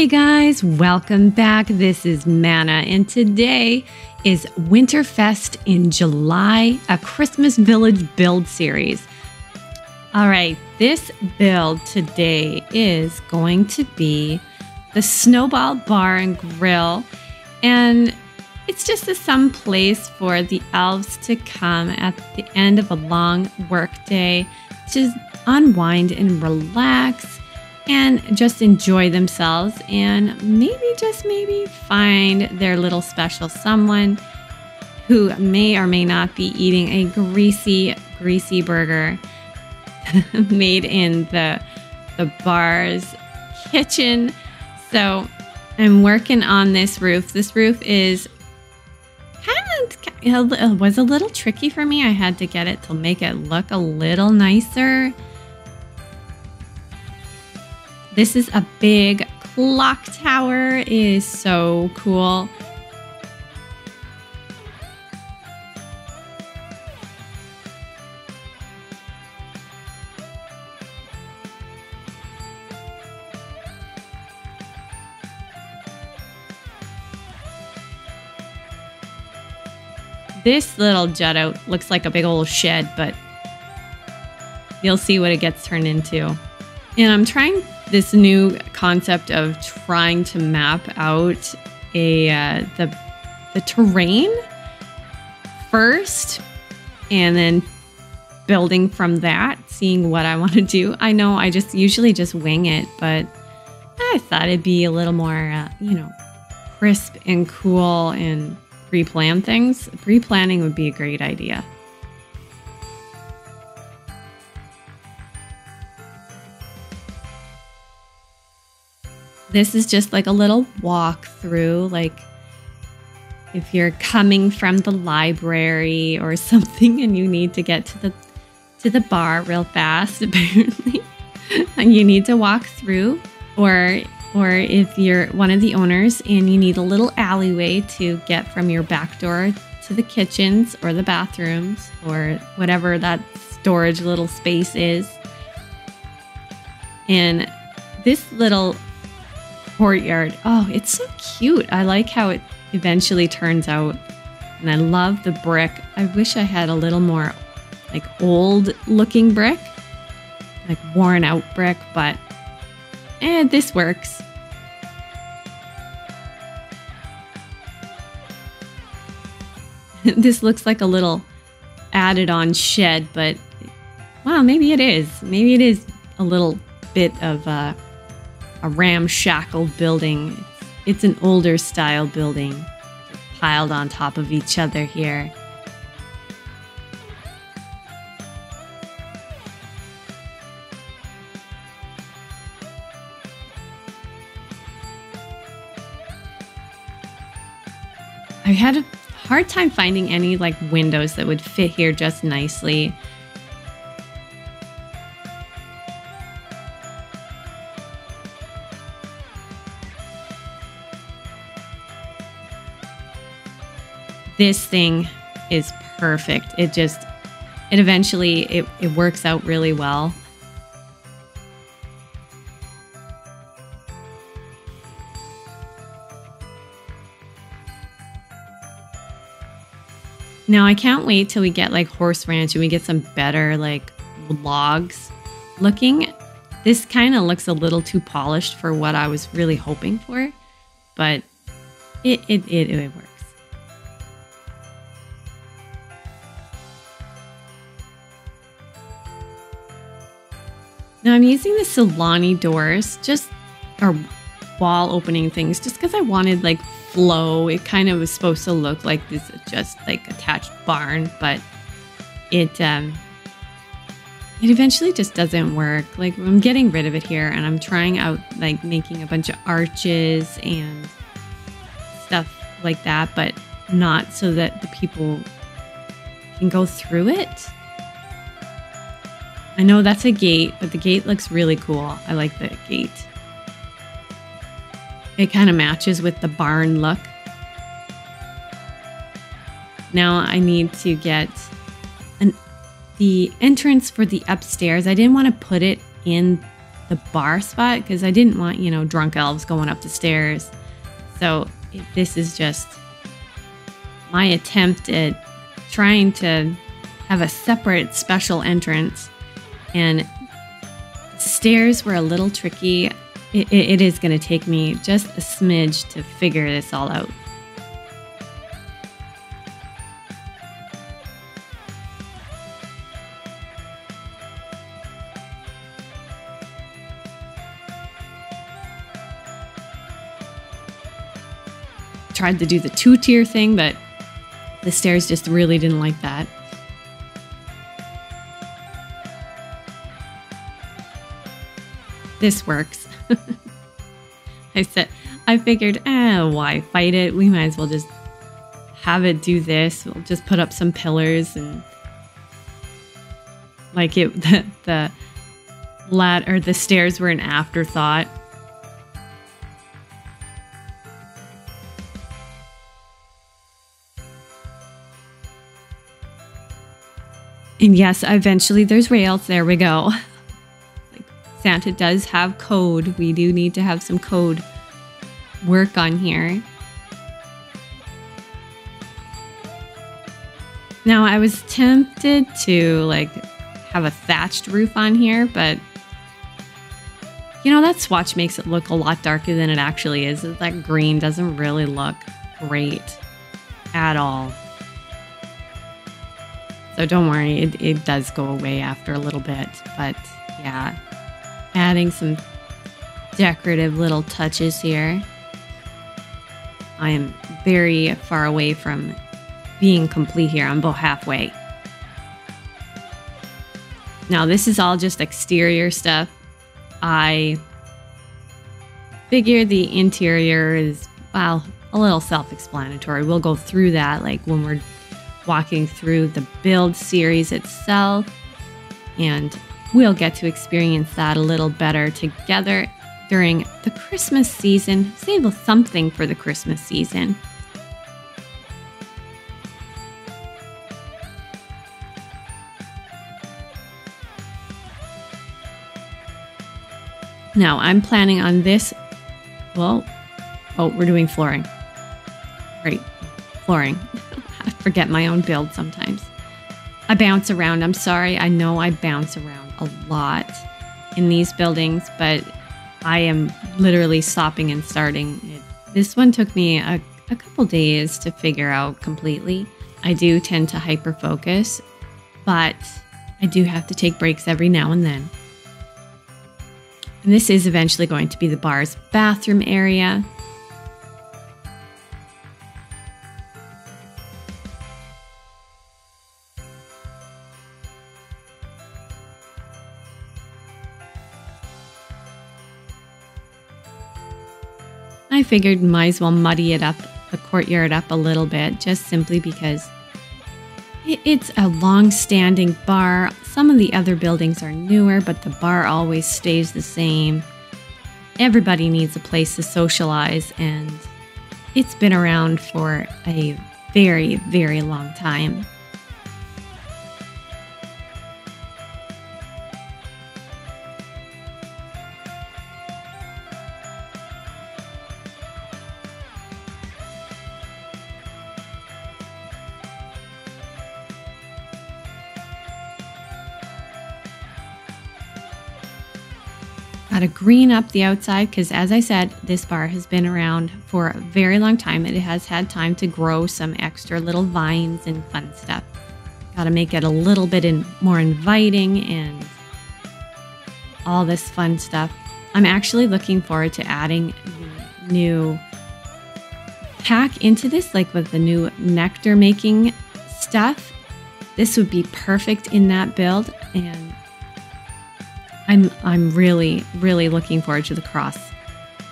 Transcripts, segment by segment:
Hey guys, welcome back. This is Mana, and today is Winterfest in July, a Christmas Village build series. All right, this build today is going to be the Snowball Bar and Grill, and it's just a some place for the elves to come at the end of a long workday to unwind and relax and just enjoy themselves and maybe just maybe find their little special someone who may or may not be eating a greasy greasy burger made in the the bar's kitchen. So i'm working on this roof. This roof is kind of was a little tricky for me. I had to get it to make it look a little nicer this is a big clock tower. It is so cool. This little jut out looks like a big old shed, but you'll see what it gets turned into. And I'm trying this new concept of trying to map out a uh, the the terrain first and then building from that seeing what i want to do. I know i just usually just wing it but i thought it'd be a little more uh, you know crisp and cool and pre-plan things. Pre-planning would be a great idea This is just like a little walk through, like if you're coming from the library or something and you need to get to the to the bar real fast apparently and you need to walk through or or if you're one of the owners and you need a little alleyway to get from your back door to the kitchens or the bathrooms or whatever that storage little space is. And this little courtyard. Oh, it's so cute. I like how it eventually turns out. And I love the brick. I wish I had a little more like old looking brick, like worn out brick, but eh, this works. this looks like a little added on shed, but wow, maybe it is. Maybe it is a little bit of uh, a ramshackle building. It's an older style building piled on top of each other here. I had a hard time finding any like windows that would fit here just nicely. This thing is perfect. It just, it eventually, it, it works out really well. Now I can't wait till we get like horse ranch and we get some better like logs looking. This kind of looks a little too polished for what I was really hoping for, but it, it, it, it works. Now I'm using the Solani doors, just or wall opening things, just because I wanted like flow. It kind of was supposed to look like this just like attached barn, but it um it eventually just doesn't work. Like I'm getting rid of it here and I'm trying out like making a bunch of arches and stuff like that, but not so that the people can go through it. I know that's a gate, but the gate looks really cool. I like the gate. It kind of matches with the barn look. Now I need to get an the entrance for the upstairs. I didn't want to put it in the bar spot because I didn't want, you know, drunk elves going up the stairs. So this is just my attempt at trying to have a separate special entrance. And stairs were a little tricky. it, it is going to take me just a smidge to figure this all out. tried to do the two tier thing, but the stairs just really didn't like that. This works. I said, I figured, eh, why fight it? We might as well just have it do this. We'll just put up some pillars and like it, the, the or the stairs were an afterthought. And yes, eventually there's rails. There we go. Santa does have code. We do need to have some code work on here. Now, I was tempted to like have a thatched roof on here, but you know, that swatch makes it look a lot darker than it actually is. That green doesn't really look great at all. So don't worry, it, it does go away after a little bit. But yeah, adding some decorative little touches here. I am very far away from being complete here. I'm about halfway. Now, this is all just exterior stuff. I figure the interior is, well, a little self explanatory. We'll go through that like when we're walking through the build series itself, and we'll get to experience that a little better together during the Christmas season. Save something for the Christmas season. Now, I'm planning on this. Well, oh, we're doing flooring. Right, flooring. I forget my own build sometimes. I bounce around. I'm sorry. I know I bounce around a lot in these buildings, but I am literally stopping and starting. It, this one took me a, a couple days to figure out completely. I do tend to hyper focus, but I do have to take breaks every now and then. And this is eventually going to be the bar's bathroom area. Figured might as well muddy it up, the courtyard up a little bit, just simply because it's a long standing bar. Some of the other buildings are newer, but the bar always stays the same. Everybody needs a place to socialize, and it's been around for a very, very long time. Got to green up the outside because, as I said, this bar has been around for a very long time. It has had time to grow some extra little vines and fun stuff. Got to make it a little bit in, more inviting and all this fun stuff. I'm actually looking forward to adding new pack into this, like with the new nectar making stuff. This would be perfect in that build. And I'm I'm really really looking forward to the cross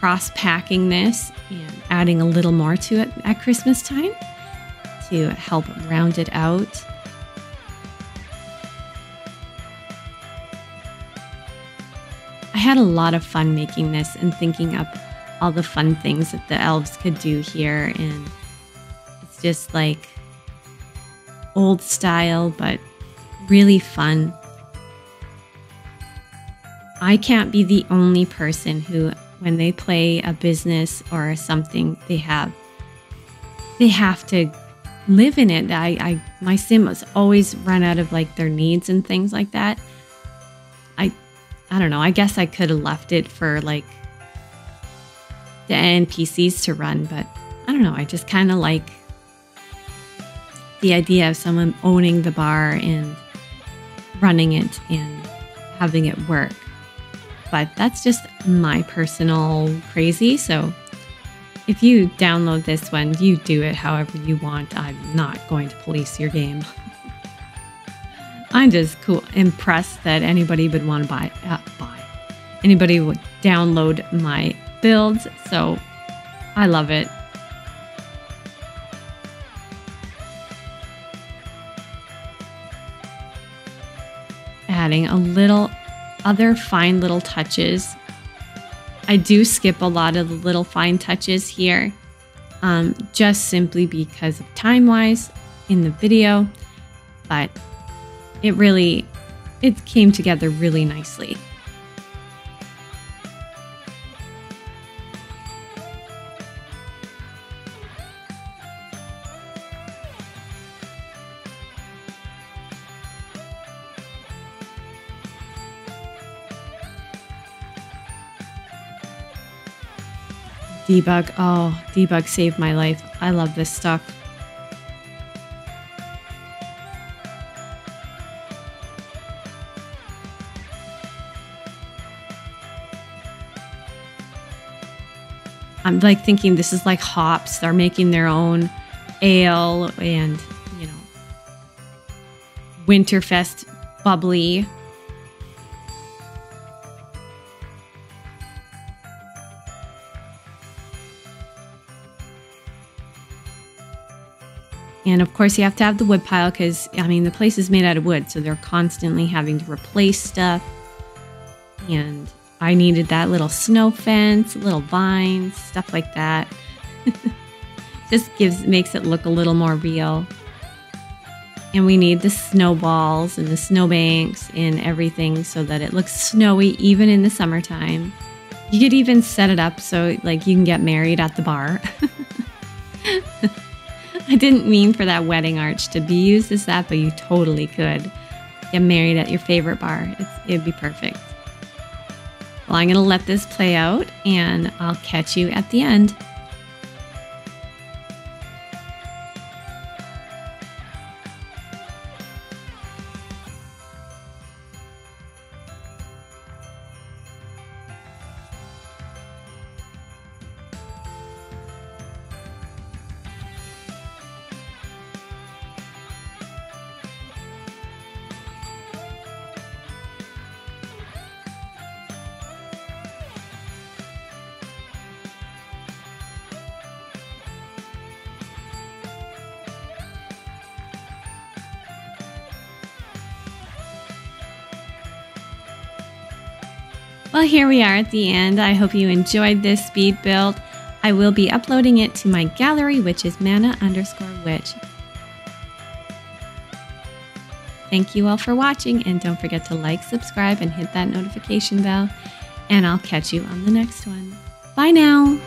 cross packing this and adding a little more to it at Christmas time to help round it out. I had a lot of fun making this and thinking up all the fun things that the elves could do here and it's just like old style but really fun I can't be the only person who, when they play a business or something, they have they have to live in it. I, I my Sims always run out of like their needs and things like that. I I don't know. I guess I could have left it for like the NPCs to run, but I don't know. I just kind of like the idea of someone owning the bar and running it and having it work. But that's just my personal crazy. So if you download this one, you do it however you want. I'm not going to police your game. I'm just cool, impressed that anybody would want to buy, uh, buy, anybody would download my builds. So I love it. Adding a little other fine little touches I do skip a lot of the little fine touches here, um, just simply because of time wise in the video, but it really, it came together really nicely. Debug. Oh, debug saved my life. I love this stuff. I'm like thinking this is like hops. They're making their own ale and, you know, Winterfest bubbly. And of course, you have to have the wood pile because, I mean, the place is made out of wood, so they're constantly having to replace stuff. And I needed that little snow fence, little vines, stuff like that. Just gives makes it look a little more real. And we need the snowballs and the snowbanks and everything so that it looks snowy even in the summertime. You could even set it up so like you can get married at the bar. I didn't mean for that wedding arch to be used as that, but you totally could get married at your favorite bar. It's, it'd be perfect. Well, I'm going to let this play out and I'll catch you at the end. Well, here we are at the end. I hope you enjoyed this speed build. I will be uploading it to my gallery, which is mana underscore witch. Thank you all for watching, and don't forget to like, subscribe, and hit that notification bell. And I'll catch you on the next one. Bye now.